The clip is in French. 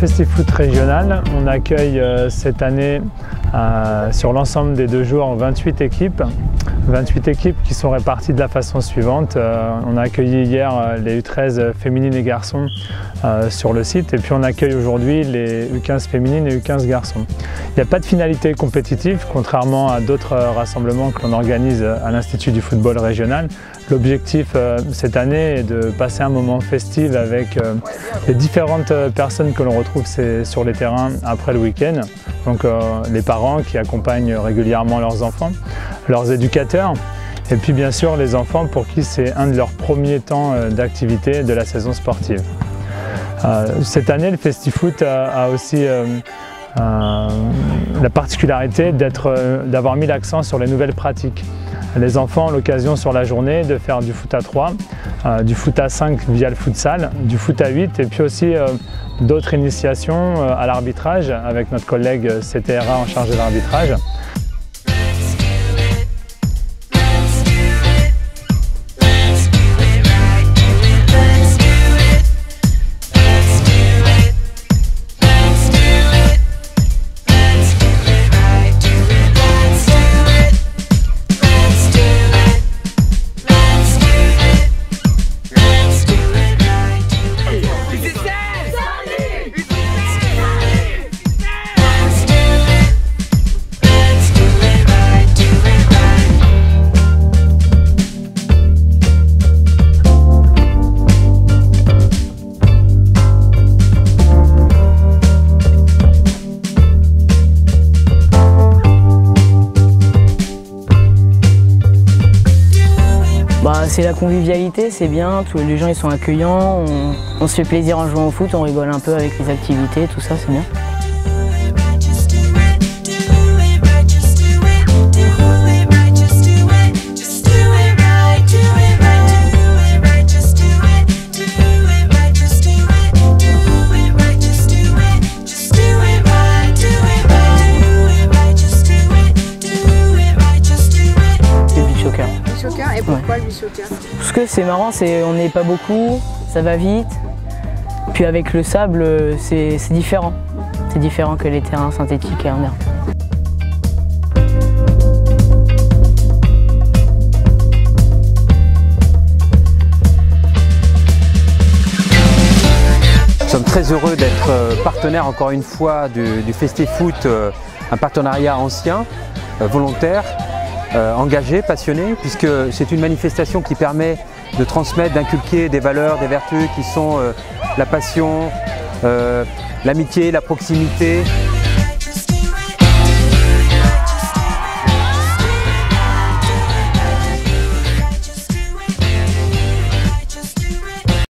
FestiFoot régional. On accueille euh, cette année euh, sur l'ensemble des deux jours 28 équipes. 28 équipes qui sont réparties de la façon suivante. Euh, on a accueilli hier les U13 féminines et garçons sur le site et puis on accueille aujourd'hui les U15 féminines et U15 garçons. Il n'y a pas de finalité compétitive contrairement à d'autres rassemblements que l'on organise à l'Institut du football régional. L'objectif cette année est de passer un moment festif avec les différentes personnes que l'on retrouve sur les terrains après le week-end. Donc euh, les parents qui accompagnent régulièrement leurs enfants, leurs éducateurs, et puis bien sûr les enfants pour qui c'est un de leurs premiers temps euh, d'activité de la saison sportive. Euh, cette année, le FestiFoot a, aussi la particularité d'avoir mis l'accent sur les nouvelles pratiques. Les enfants ont l'occasion sur la journée de faire du foot à 3, du foot à 5 via le futsal, du foot à 8 et puis aussi d'autres initiations euh, à l'arbitrage avec notre collègue CTRA en charge de l'arbitrage. C'est la convivialité, c'est bien, tous les gens ils sont accueillants, on, se fait plaisir en jouant au foot, on rigole un peu avec les activités, tout ça c'est bien. Parce que c'est marrant, c'est on n'est pas beaucoup, ça va vite. Puis avec le sable, c'est différent. C'est différent que les terrains synthétiques et en herbe. Nous sommes très heureux d'être euh, partenaire encore une fois du, du Foot, euh, un partenariat ancien, euh, volontaire, euh, engagé, passionné, puisque c'est une manifestation qui permet de transmettre, d'inculquer des valeurs, des vertus qui sont euh, la passion, euh, l'amitié, la proximité,